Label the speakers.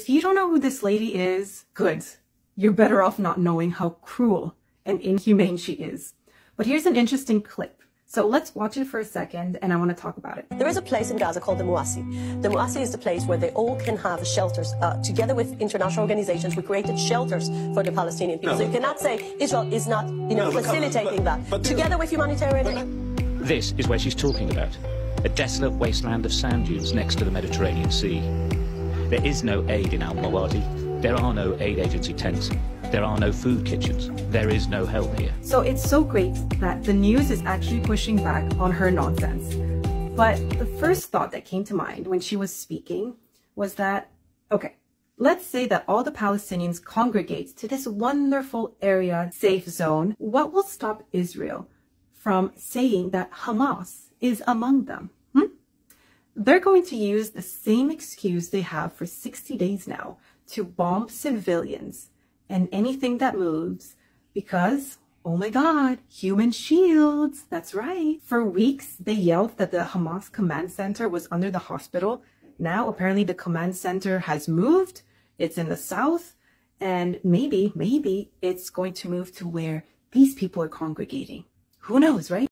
Speaker 1: If you don't know who this lady is, good. You're better off not knowing how cruel and inhumane she is. But here's an interesting clip. So let's watch it for a second and I want to talk about it.
Speaker 2: There is a place in Gaza called the Mawasi. The Mawasi is the place where they all can have shelters. Uh, together with international organizations, we created shelters for the Palestinian people. No, so you cannot say Israel is not, you know, no, facilitating but, but, that. together with humanitarian
Speaker 3: This is where she's talking about. A desolate wasteland of sand dunes next to the Mediterranean Sea. There is no aid in al-Mawasi. There are no aid agency tents. There are no food kitchens. There is no help here.
Speaker 1: So it's so great that the news is actually pushing back on her nonsense. But the first thought that came to mind when she was speaking was that, okay, let's say that all the Palestinians congregate to this wonderful area, safe zone. What will stop Israel from saying that Hamas is among them? They're going to use the same excuse they have for 60 days now to bomb civilians and anything that moves because, oh my God, human shields. That's right. For weeks, they yelled that the Hamas command center was under the hospital. Now, apparently, the command center has moved. It's in the south. And maybe, maybe it's going to move to where these people are congregating. Who knows, right?